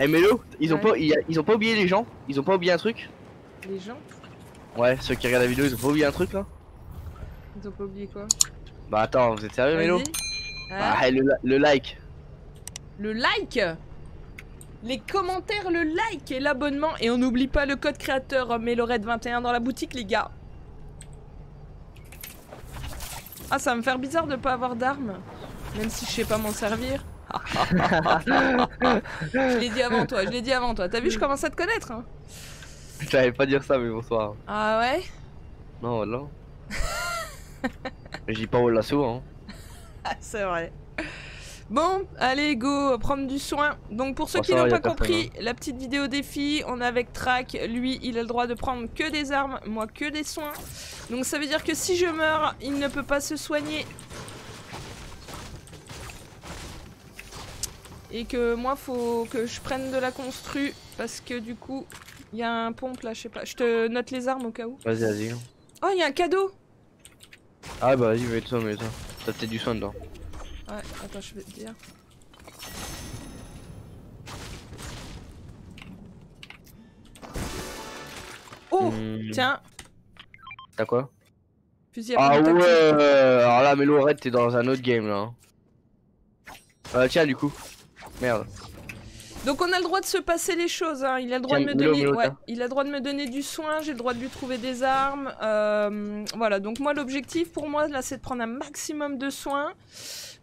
Eh Mélo, ils ont Ouais. pas, ils, ils ont pas oublié les gens Ils ont pas oublié un truc Les gens, Ouais, ceux qui regardent la vidéo, ils ont pas oublié un truc là ils ont pas oublié quoi Bah attends, vous êtes sérieux Mélo Vas-y. Hein Ah, le, le like. Le like Les commentaires, le like et l'abonnement. Et on n'oublie pas le code créateur Melorette21 dans la boutique, les gars. Ah, ça va me faire bizarre de pas avoir d'armes. Même si je sais pas m'en servir. Je l'ai dit avant toi, je l'ai dit avant toi. T'as vu, je commence à te connaître. hein. Je savais pas dire ça, mais bonsoir. Ah ouais? Non, voilà. Je dis pas au lasso, hein. Ah, c'est vrai. Bon, allez, go, prendre du soin. Donc, pour ceux Bon, qui n'ont pas personne, compris, la petite vidéo défi, on est avec Track. Lui, il a le droit de prendre que des armes, moi que des soins. Donc, ça veut dire que si je meurs, il ne peut pas se soigner. Et que moi, faut que je prenne de la constru. Parce que du coup, il y a un pompe là, je sais pas. Je te note les armes au cas où. Vas-y, vas-y. Oh, il y a un cadeau Ah bah vas-y, mets ça, mets ça. T'as peut-être du soin dedans. Ouais, attends, je vais te dire. Oh Hmm, Tiens, T'as quoi? Fusil à Ah ouais. Alors là, arrête, t'es dans un autre game là. Euh, tiens, du coup. Merde. Donc on a le droit de se passer les choses, hein. il a le droit de me donner, ouais, il a le droit de me donner du soin, j'ai le droit de lui trouver des armes, euh, voilà. Donc moi l'objectif pour moi là c'est de prendre un maximum de soins,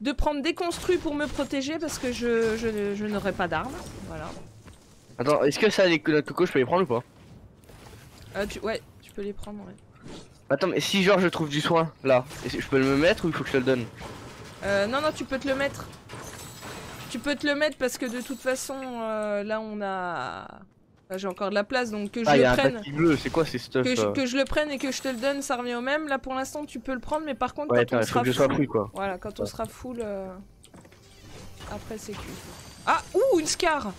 de prendre des construits pour me protéger parce que je, je, je n'aurai pas d'armes, voilà. Attends, est-ce que ça, les coco, je peux les prendre ou pas? Euh, tu, ouais, tu peux les prendre, ouais. Attends, mais si genre je trouve du soin là, est-ce que je peux le me mettre ou il faut que je te le donne? Euh, non, non, tu peux te le mettre. Tu peux te le mettre parce que de toute façon, euh, là on a. J'ai encore de la place donc que je Ah, le y'a un prenne. bleu, c'est quoi ces stuff Que je, euh que je le prenne et que je te le donne, ça revient au même. Là pour l'instant, tu peux le prendre, mais par contre, Ouais, quand on sera que je sois full. pris quoi. Voilà, quand on sera full. euh, Après, c'est cuit. Ah, ouh, une scar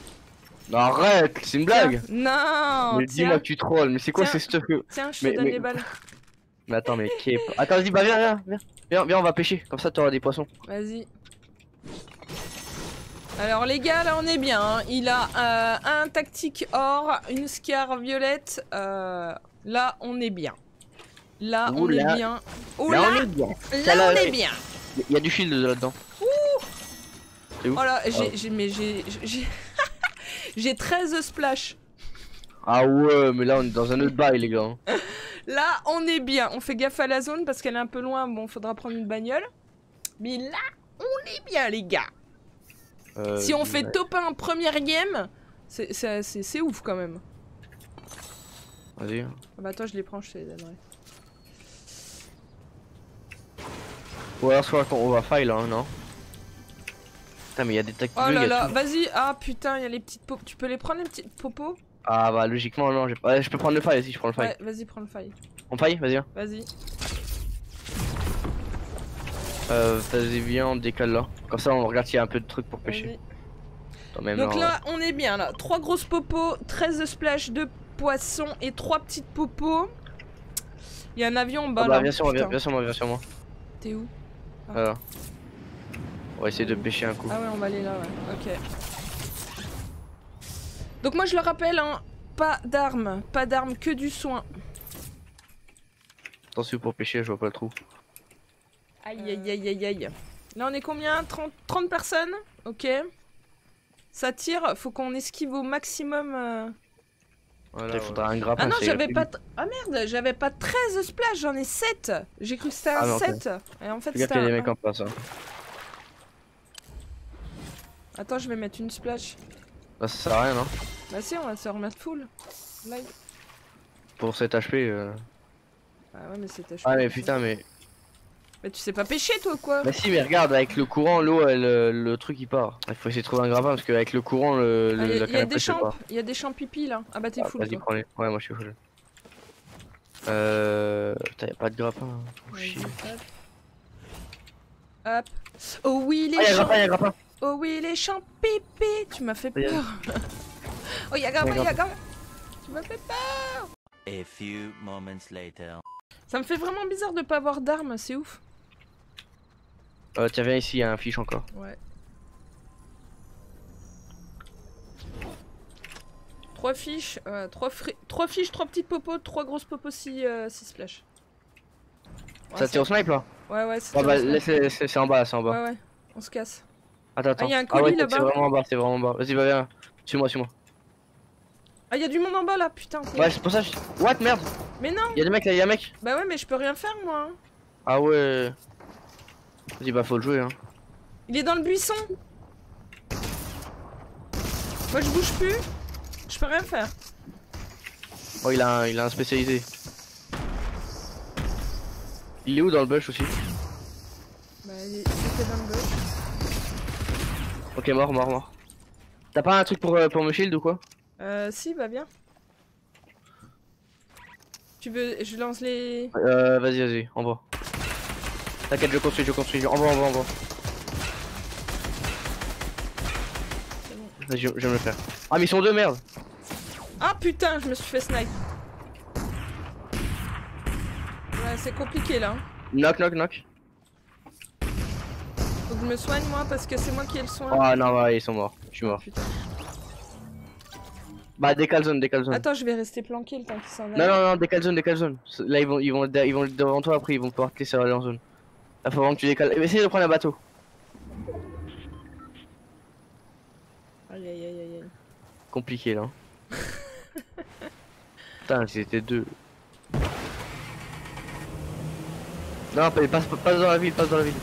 Non, arrête, c'est une blague. Non Mais dis-moi que tu trolls, mais c'est quoi ces stuff que... tiens, je te mais- donne mais- les balles. Mais attends, mais qui est... Attends, vas-y, bah viens, viens, viens, viens, viens, on va pêcher, comme ça t'auras des poissons. Vas-y. Alors les gars, là on est bien. hein. Il a euh, un tactique or, une scar violette. euh, là on est bien. Là on Oula. est bien. Oh Là, là, on est bien. là, là, on est bien. Il y a du shield là-dedans. C'est où Oh là, j'ai, j'ai- mais j'ai, j'ai, j'ai 13 splash. Ah ouais, mais là on est dans un autre bail les gars. hein. Là on est bien. On fait gaffe à la zone parce qu'elle est un peu loin. Bon, faudra prendre une bagnole. Mais là on est bien les gars. Euh, si on fait ouais. top 1 première game, c'est, ouf quand même. Vas-y. Ah bah toi je les prends, je te les. Ou alors soit on va fail là, hein, non Putain, mais il y a des tactiques. Oh là là, vas-y, ah putain, il y a les petites popos. Tu peux les prendre les petites popos? Ah bah logiquement non, j'ai pas- ouais, je peux prendre le fail si je prends le fail. Ouais, vas-y, prends le faille. On fail, vas-y. hein. Vas-y. Euh, vas-y viens, on décale là. Comme ça on regarde s'il y a un peu de trucs pour pêcher. Donc là, là, on est bien là. 3 grosses popos, 13 de splash, 2 poissons et 3 petites popos. Il y a un avion en Ah bas bah là. viens sur moi, viens, sur moi, viens sur moi. T'es où? Voilà. On va essayer de pêcher un coup. Ah ouais, on va aller là, ouais. Ok. Donc moi, je le rappelle, hein, pas d'armes. Pas d'armes, que du soin. Attention pour pêcher, je vois pas le trou. Aïe aïe aïe aïe aïe. Là on est combien? 30, 30 personnes? Ok. Ça tire, faut qu'on esquive au maximum. euh. Voilà, il faudra un grappin. Ah non, j'avais pas. Ah merde, j'avais pas 13 splash, j'en ai 7 J'ai cru que c'était Ah un non, ok. 7 Et en fait c'était il y a des un. mecs en place. Hein. Attends, je vais mettre une splash. Bah, ça sert à rien, non Bah si, on va se remettre full. Live. Pour 7 HP. Euh... Ah ouais, mais c'était Ah, mais putain, mais. Mais tu sais pas pêcher toi quoi Bah, si, mais regarde, avec le courant, l'eau, elle, euh, le truc il part. Il faut essayer de trouver un grappin parce qu'avec le courant, le, Ah, le- Il y, la a- y canne a à des champs, part. il y a des champs pipi là. Ah bah t'es Ah, full Vas-y, toi. prends-les. Ouais, moi je suis full. Euh. Putain, y'a pas de grappin. Oh, hop. Oh oui les Ah, champs. grappin. Oh oui les champs pipi. Tu m'as fait Regarde. peur. oh y'a grappin, Y'a y'a grappin. Tu m'as fait peur. A few moments later. Ça me fait vraiment bizarre de pas avoir d'armes, c'est ouf. Euh, tiens, viens ici, y'a un fiche encore. Ouais. 3 fiches, 3, fiches, 3 petites popos, 3 grosses popos, 6 splash. ça tire au snipe là Ouais, ouais, c'est ah, bah, c'est en bas, c'est en bas. Ouais, ouais, on se casse. Attends, attends. Ah, y'a un colis là-bas. C'est vraiment en bas, c'est vraiment en bas. Vas-y, va, viens. Suis-moi, suis-moi. Ah, y'a du monde en bas là, putain. Ouais, c'est pour ça. Je... What, merde Mais non Y'a des mecs là, y'a un mec. Bah ouais, mais je peux rien faire moi. Hein. Ah ouais. Vas-y, bah faut le jouer, hein. Il est dans le buisson. Moi, je bouge plus. Je peux rien faire. Oh, il a un, il a un spécialisé. Il est où dans le bush aussi? Bah, il était dans le bush. Ok, mort, mort, mort. T'as pas un truc pour, euh, pour me shield ou quoi? Euh, si, bah bien. Tu veux, je lance les... Euh, vas-y, vas-y, envoie. T'inquiète, je construis, je construis, envoie, envoie, envoie. Vas-y, je, vais me le faire. Ah, mais ils sont deux, merde Ah putain, je me suis fait snipe. Ouais, c'est compliqué là. Knock, knock, knock. Faut que je me soigne moi parce que c'est moi qui ai le soin. Ah non, ouais, ils sont morts. Je suis mort. Putain. Bah décale zone, décale zone. Attends, je vais rester planqué le temps qu'ils s'en Non, non, non, décale zone, décale zone. Là, ils vont, ils vont, ils vont devant toi, après ils vont pouvoir te laisser aller en zone. Là, faut vraiment que tu décales. Essaye de prendre un bateau. Aïe aïe aïe aïe aïe. Compliqué là. Putain, c'était deux. Non, passe, passe dans la ville, passe dans la ville.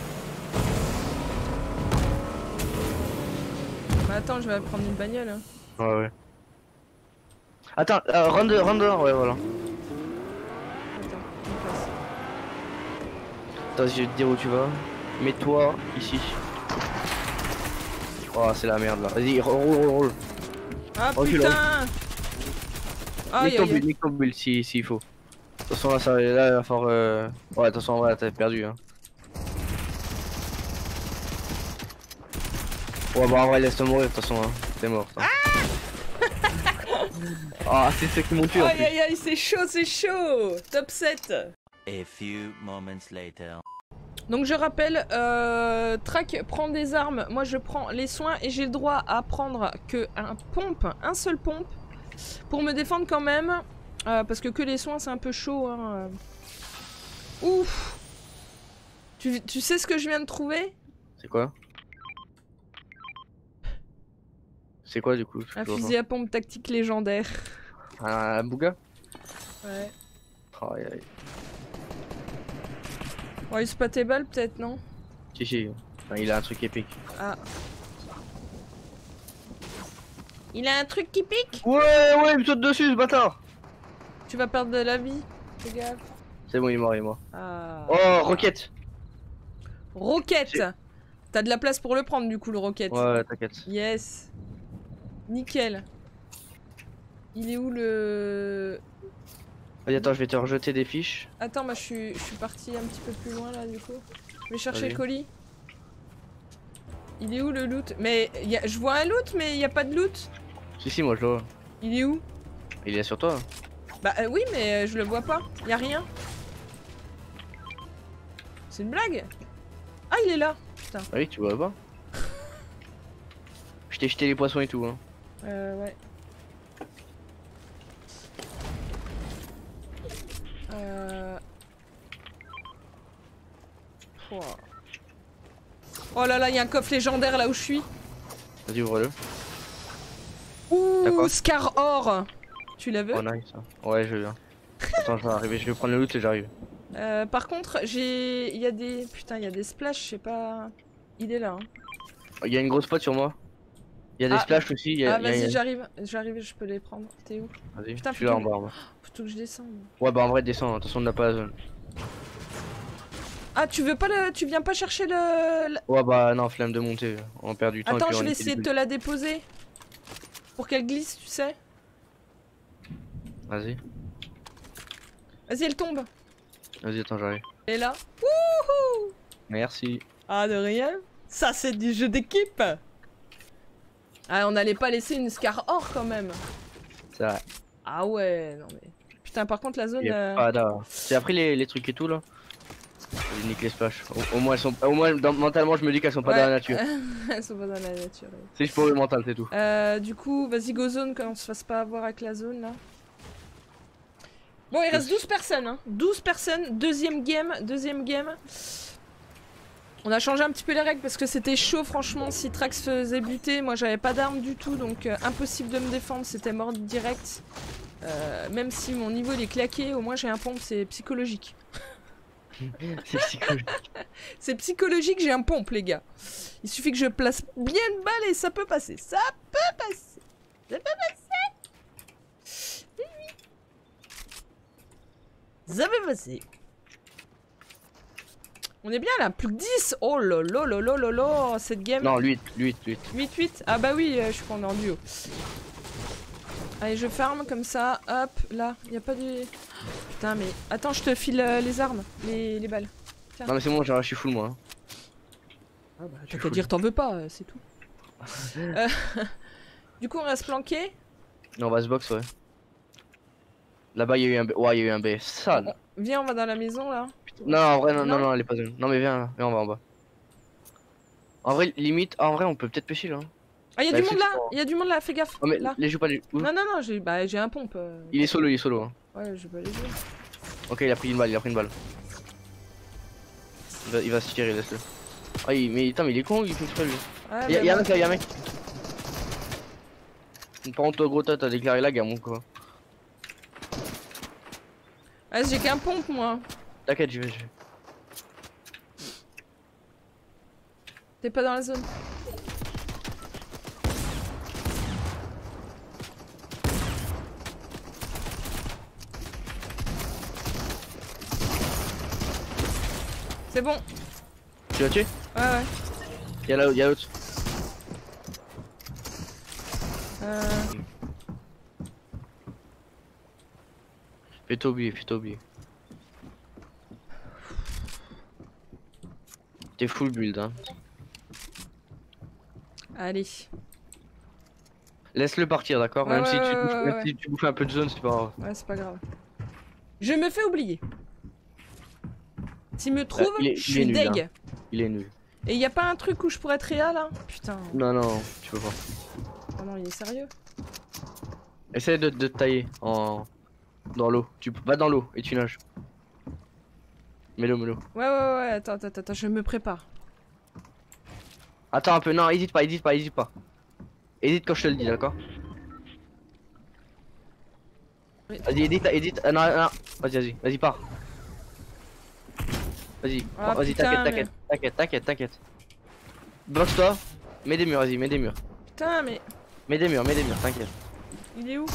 Bah attends, je vais prendre une bagnole. Hein. Ouais, ouais. Attends, euh, rentre, rentre dehors, ouais, voilà. Attends, on passe. Attends, je vais te dire où tu vas. Mets-toi ici. Oh, c'est la merde là. Vas-y, roule, roule, Ah putain Aïe, aïe, aïe. ton bulle s'il si, faut. De toute façon, là, ça, là, il va falloir. Euh... Ouais, attention, ouais, t'as perdu. Hein. Ouais, bon, en vrai, laisse-toi mourir, de toute façon, hein. t'es mort. Ah, ah c'est ce qui m'ont tué. Aïe aïe aïe, c'est chaud, c'est chaud. Top 7. A few moments later. Donc je rappelle, euh, Track prend des armes, moi je prends les soins et j'ai le droit à prendre que un pompe, un seul pompe, pour me défendre quand même, euh, parce que que les soins c'est un peu chaud. Hein. Ouf tu, tu sais ce que je viens de trouver? C'est quoi? C'est quoi du coup Un fusil à pompe tactique légendaire. Un bouga? Ouais. Oh, aïe, aïe. Ouais, il se pas tes balles peut-être, non Si, si. il a un truc épique. Ah. Il a un truc qui pique Ouais, ouais, il me saute dessus ce bâtard Tu vas perdre de la vie, fais gaffe. C'est bon, il est mort, il est mort. Ah. Oh, roquette Roquette T'as de la place pour le prendre du coup, le roquette. Ouais, t'inquiète. Yes. Nickel. Il est où le... Vas-y, attends, je vais te rejeter des fiches. Attends, moi je suis, je suis parti un petit peu plus loin là du coup. Je vais chercher le colis. Il est où le loot? Mais y a... je vois un loot, mais il n'y a pas de loot. Si, si, moi je le vois. Il est où? Il est sur toi. Bah euh, oui, mais euh, je le vois pas. Y a rien. C'est une blague Ah, il est là Putain. Ah oui, tu vois pas Je t'ai jeté les poissons et tout. Hein. Euh, ouais. Euh... Oh. là là, il y a un coffre légendaire là où je suis. Vas-y, ouvre-le. Ouh, Scar Or Tu l'as vu Oh nice. Ouais, je viens. Attends, je vais arriver, je vais prendre le loot et j'arrive. Euh, par contre, j'ai... Il y a des... Putain, il y a des splashs, je sais pas... Il est là. Hein. Il y a une grosse pote sur moi. Il y a des ah. splashs aussi. Y a, ah, vas-y, j'arrive. J'arrive, je peux les prendre. T'es où Vas-y, je suis là en bas. Faut que je descende. Ouais, bah en vrai, descends. Attention, on n'a pas la zone. Ah, tu veux pas le. Tu viens pas chercher le. Ouais, bah non, flemme de monter. On perd du temps. Attends, je vais essayer de te la déposer. Pour qu'elle glisse, tu sais. Vas-y. Vas-y, elle tombe. Vas-y, attends, j'arrive. Elle est là. Wouhou Merci. Ah, de rien. Ça, c'est du jeu d'équipe. Ah, on n'allait pas laisser une Scar or quand même. C'est vrai. Ah ouais, non mais. Putain, par contre, la zone. Euh... J'ai appris les, les, trucs et tout là. Vas-y, nique les splash. Au, au moins, elles sont... au moins dans- mentalement, je me dis qu'elles sont pas Ouais. dans la nature. Elles sont pas dans la nature. ouais. C'est juste pour le mental, c'est tout. Euh, du coup, vas-y, go zone, qu'on se fasse pas avoir avec la zone là. Bon, il reste 12 personnes, hein. 12 personnes, deuxième game, deuxième game. On a changé un petit peu les règles parce que c'était chaud, franchement. Si Trax faisait buter, moi j'avais pas d'arme du tout, donc euh, impossible de me défendre, c'était mort direct. Euh, même si mon niveau il est claqué, au moins j'ai un pompe, c'est psychologique. C'est psychologique. C'est psychologique, j'ai un pompe, les gars. Il suffit que je place bien une balle et ça peut passer. Ça peut passer. Ça peut passer. Ça peut passer. On est bien là, plus que 10. Oh là là là là là là, cette game. Non, 8, 8, 8. 8-8 Ah bah oui, euh, je suis qu'on est en duo. Allez, je farm comme ça. Hop, là, y a pas de... Putain, mais... Attends, je te file euh, les armes, les, les balles. Non, mais c'est bon, genre, je suis full moi. hein. Ah bah, t'as qu'à dire t'en veux pas, euh, c'est tout. Euh, du coup, on reste planqué. Non, on va se box, ouais. Là-bas, il y a eu un B. Ouais, il y a eu un B. Sale. Viens, on va dans la maison, là. Non, en vrai, non, non, Non non, elle est pas zone. Non, mais viens, là. viens, on va en bas. En vrai, limite, en vrai, on peut peut-être pêcher là. hein. Ah, y a Bah, du monde là fort. Y a du monde là, fais gaffe. Oh, mais là. les joue pas, les Non, non, non, j'ai bah, j'ai un pompe. euh. Il est solo, il est solo. hein. Ouais, je vais pas les jouer. Ok, il a pris une balle, il a pris une balle. Il va, il va se tirer, laisse-le. Ah, il, mais putain, mais il est con, il fait exprès lui. Ouais, Y'a un mec là, y'a un mec. Par contre, toi, gros, t'as déclaré la guerre, mon quoi. Ah, j'ai qu'un pompe, moi. T'inquiète, j'y vais, j'y vais. T'es pas dans la zone. C'est bon. Tu l'as tué Ouais, ouais. Y'a là, y'a l'autre. Euh... Fais-toi oublier, fais-toi oublier. T'es full build, hein. Allez. Laisse-le partir, d'accord? Ouais, Même, ouais, si, tu ouais, bouffes, ouais, même ouais. si tu bouffes un peu de zone, c'est pas grave. Ouais, c'est pas grave. Je me fais oublier. S'il me trouve, il est- je il suis nul, deg. hein. Il est nul. Et y a pas un truc où je pourrais être réa là Putain. Non, non, tu peux pas. Oh non, il est sérieux Essaye de, de te tailler en... dans l'eau. Tu vas dans l'eau et tu nages. Mets-le, mets-le. Ouais, ouais, ouais, attends, attends, attends, je me prépare. Attends un peu, non, hésite pas, hésite pas, hésite pas. Hésite quand je te le dis, d'accord Vas-y, hésite, hésite. Ah, non, non, vas-y, vas-y, vas-y, pars. Vas-y, Ah, vas-y, t'inquiète, t'inquiète, t'inquiète, t'inquiète, t'inquiète. Boxe-toi, mets des murs, vas-y, mets des murs. Putain, mais Mets des murs, mets des murs, t'inquiète. il est où?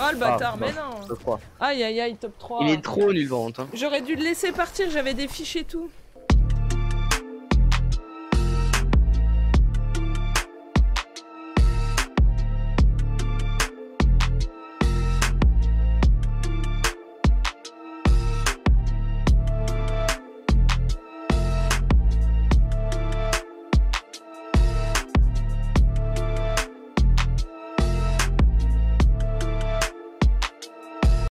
Oh le bâtard, Ah, mais bah, non. Aïe aïe aïe, top 3. Il est trop nul, vente. Hein. J'aurais dû le laisser partir, j'avais des fiches et tout.